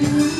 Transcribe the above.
you.